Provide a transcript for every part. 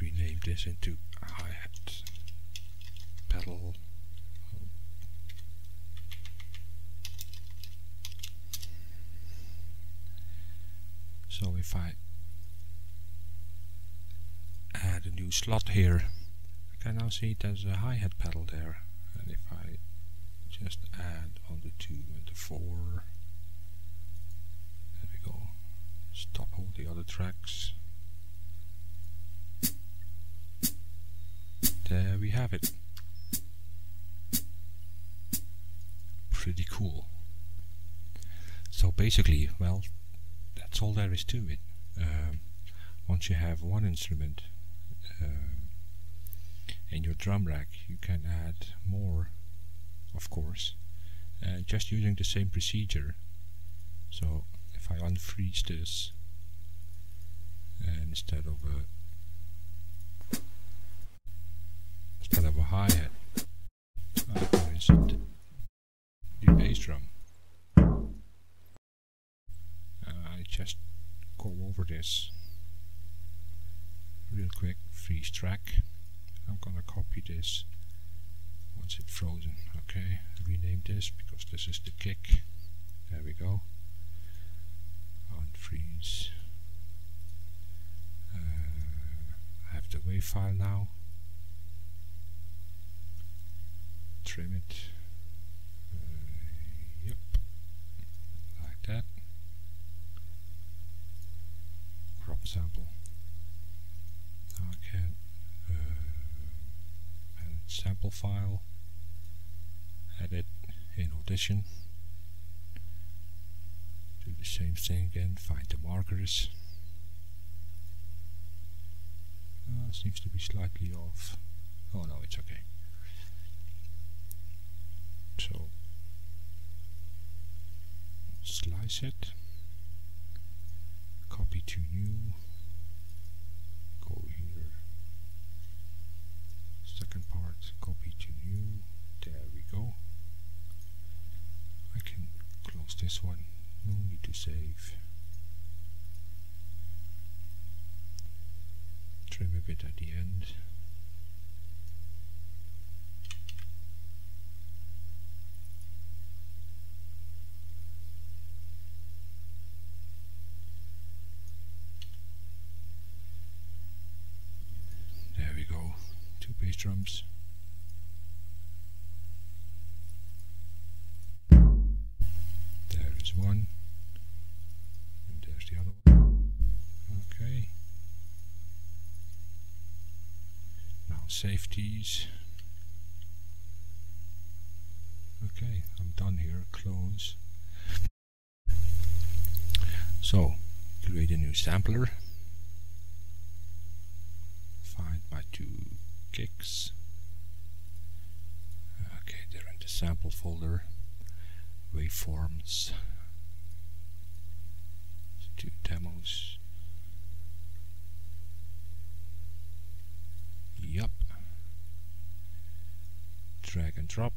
rename this into hi-hat pedal. So if I add a new slot here, I can now see there's a hi-hat pedal there. And if I just add on the 2 and the 4, there we go, stop all the other tracks. Have it. Pretty cool. So basically, well, that's all there is to it. Um, once you have one instrument uh, in your drum rack, you can add more, of course, uh, just using the same procedure. So if I unfreeze this, and instead of a instead of a hi-hat, I the bass drum. I just go over this real quick, freeze track. I'm gonna copy this once it's frozen. Okay, rename this because this is the kick. There we go. Unfreeze. Uh, I have the WAV file now. Trim it. Uh, yep, like that. Crop sample. I can uh, add sample file, edit in Audition. Do the same thing again, find the markers. Uh, seems to be slightly off. Oh no, it's okay. So slice it, copy to new, go here, second part, copy to new, there we go. I can close this one, no need to save. Trim a bit at the end. There we go, bass drums. There is one, and there's the other one. Okay. Now safeties. Okay, I'm done here. Close. So, create a new sampler find my two kicks. Okay, they're in the sample folder. Waveforms. Two demos. Yup. Drag and drop.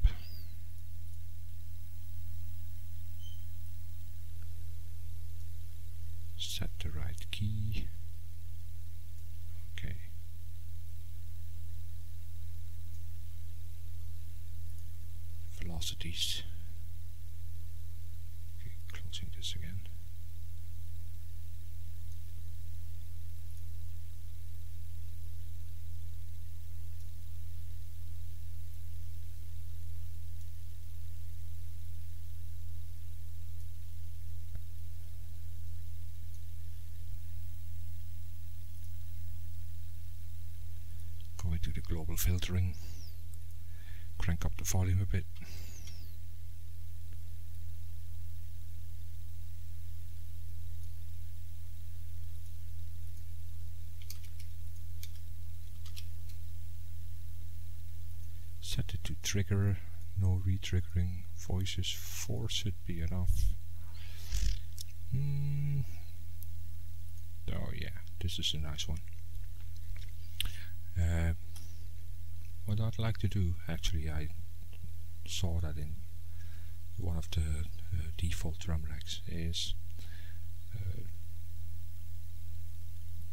Set the right key. Okay. Velocities. Okay, closing this again. Going to the global filtering crank up the volume a bit. Set it to trigger, no re-triggering, voices 4 should be enough. Mm. Oh yeah, this is a nice one. Uh, what I'd like to do, actually, I saw that in one of the uh, default drum racks, is uh,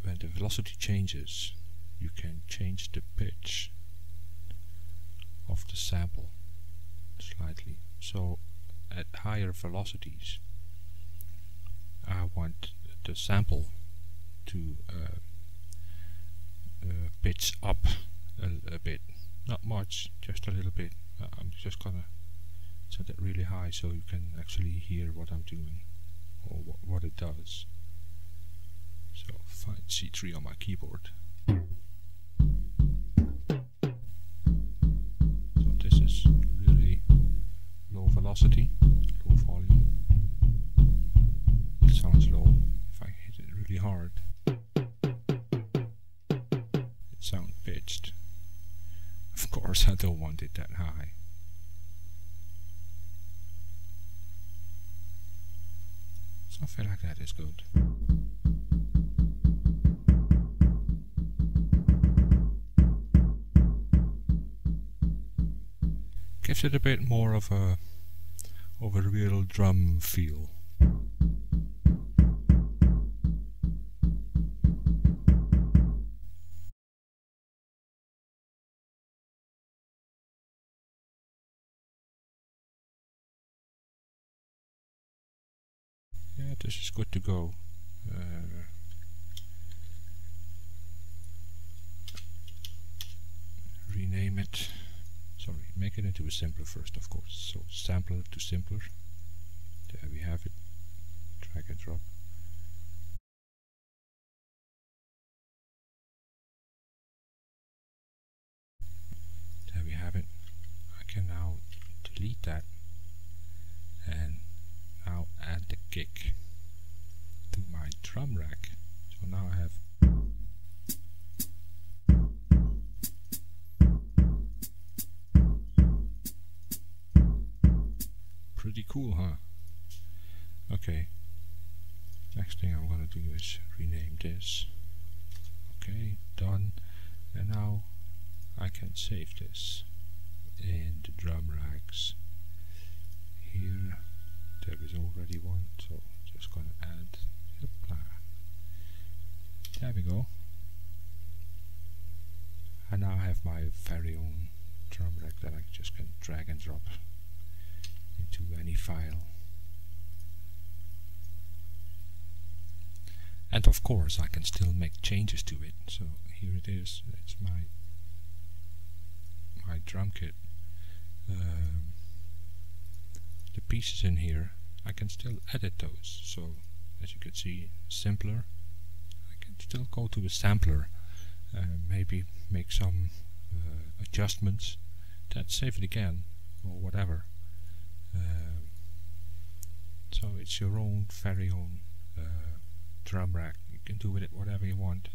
when the velocity changes, you can change the pitch of the sample slightly. So at higher velocities I want the sample to uh, uh, pitch up a, a, bit. Not much, just a little bit. Uh, I'm just gonna set it really high so you can actually hear what I'm doing or wh what it does. So find C3 on my keyboard. Velocity, low volume. It sounds low. If I hit it really hard, it sounds pitched. Of course I don't want it that high. Something like that is good. Gives it a bit more of a of a real drum feel. Yeah, this is good to go. Uh, rename it. It into a simpler first, of course. So sampler to simpler. There we have it. Drag and drop. There we have it. I can now delete that and now add the kick to my drum rack. So now I have cool, huh? Okay. Next thing I'm gonna do is rename this. Okay, done. And now I can save this in the drum racks here there is already one so just gonna add there we go and now I have my very own drum rack that I just can drag and drop into any file. And of course I can still make changes to it. So here it is. It's my my drum kit. Um, the pieces in here I can still edit those. So as you can see simpler I can still go to the sampler uh, maybe make some uh, adjustments then save it again or whatever um, so it's your own very own uh, drum rack. You can do with it whatever you want